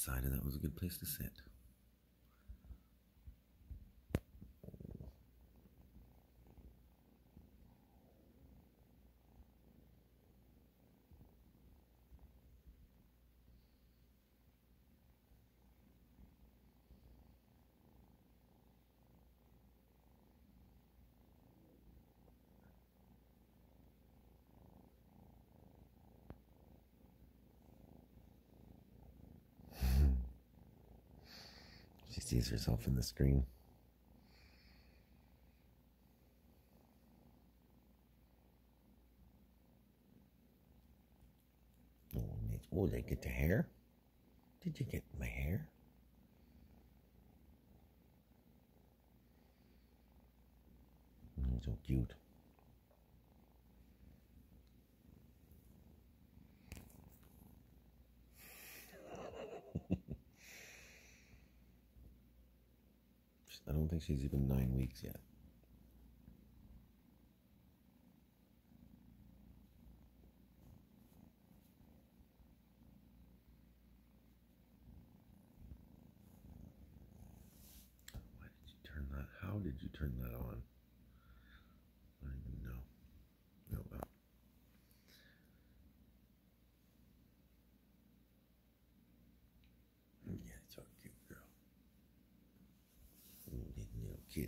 decided that was a good place to sit. Sees herself in the screen. Oh, did I get the hair? Did you get my hair? So cute. I don't think she's even nine weeks yet. Why did you turn that? How did you turn that on? I don't even know. Oh well. Yeah,